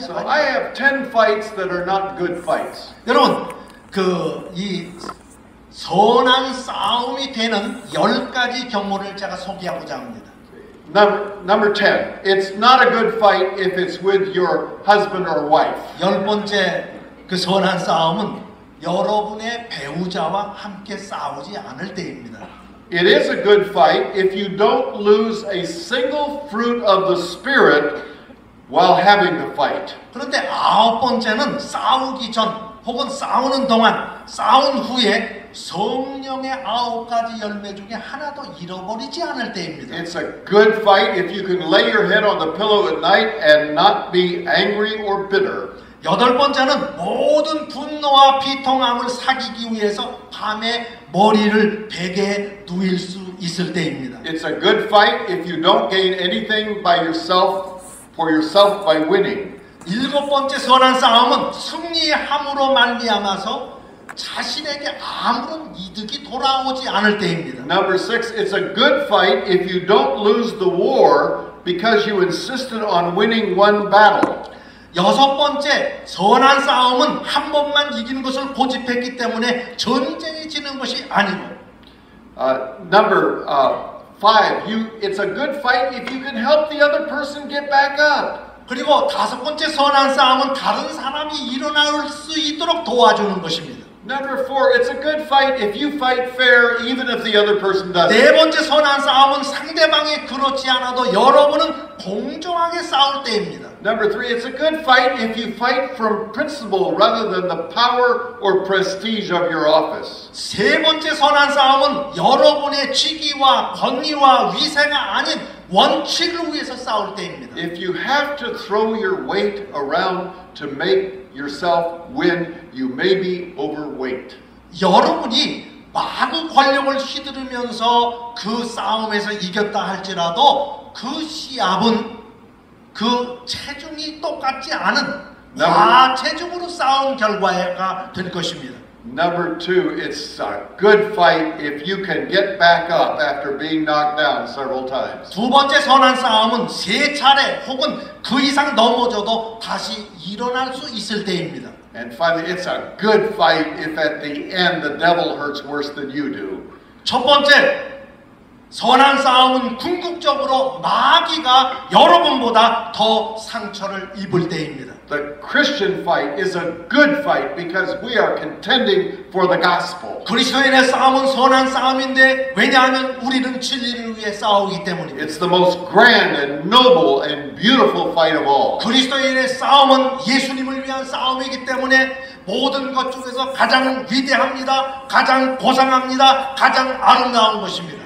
So. I have 10 fights that are not good fights. 여러분 그 이 선한 싸움이 되는 열 가지 경우를 제가 소개하고자 합니다. Number, number 10, it's not a good fight if it's with your husband or wife. 열 번째 그 선한 싸움은 여러분의 배우자와 함께 싸우지 않을 때입니다. It is a good fight if you don't lose a single fruit of the Spirit while having the fight. 그런데 아홉 번째는 싸우기 전 혹은 싸우는 동안 싸운 후에 성령의 아홉 가지 열매 중에 하나도 잃어버리지 않을 때입니다. It's a good fight if you can lay your head on the pillow at night and not be angry or bitter. 여덟 번째는 모든 분노와 비통함을 사귀기 위해서 밤에 머리를 베개에 누일 수 있을 때입니다. It's a good fight if you don't gain anything by yourself for yourself by winning. 일곱 번째 선한 싸움은 승리함으로 말미암아서 자신에게 아무런 이득이 돌아오지 않을 때입니다. Number six, it's a good fight if you don't lose the war because you insisted on winning one battle. 여섯 번째 선한 싸움은 한 번만 이기는 것을 고집했기 때문에 전쟁이 지는 것이 아니고 Uh, number uh, five, you, it's a good fight if you can help the other person get back up. 그리고 다섯 번째 선한 싸움은 다른 사람이 일어날 수 있도록 도와주는 것입니다. Number four, it's a good fight if you fight fair even if the other person doesn't. 네 번째 선한 싸움은 상대방이 그렇지 않아도 여러분은 공정하게 싸울 때입니다. Number three, it's a good fight if you fight from principle rather than the power or prestige of your office. 세 번째 선한 싸움은 여러분의 직위와 권위와 위세가 아닌 원칙을 위해서 싸울 때입니다. If you have to throw your weight around to make yourself win, you may be overweight. 여러분이 마구 권력을 휘두르면서 그 싸움에서 이겼다 할지라도 그 시합은 그 체중이 똑같지 않은 과체중으로 싸운 결과가 될 것입니다. Number two, it's a good fight if you can get back up after being knocked down several times. 두 번째 선한 싸움은 세 차례 혹은 그 이상 넘어져도 다시 일어날 수 있을 때입니다. And finally, it's a good fight if at the end the devil hurts worse than you do. 첫 번째 선한 싸움은 궁극적으로 마귀가 여러분보다 더 상처를 입을 때입니다. The Christian fight is a good fight because we are contending for the gospel. 그리스도인의 싸움은 선한 싸움인데 왜냐하면 우리는 진리를 위해 싸우기 때문입니다. It's the most grand and noble and beautiful fight of all. 그리스도인의 싸움은 예수님을 위한 싸움이기 때문에 모든 것 중에서 가장 위대합니다. 가장 고상합니다. 가장 아름다운 것입니다.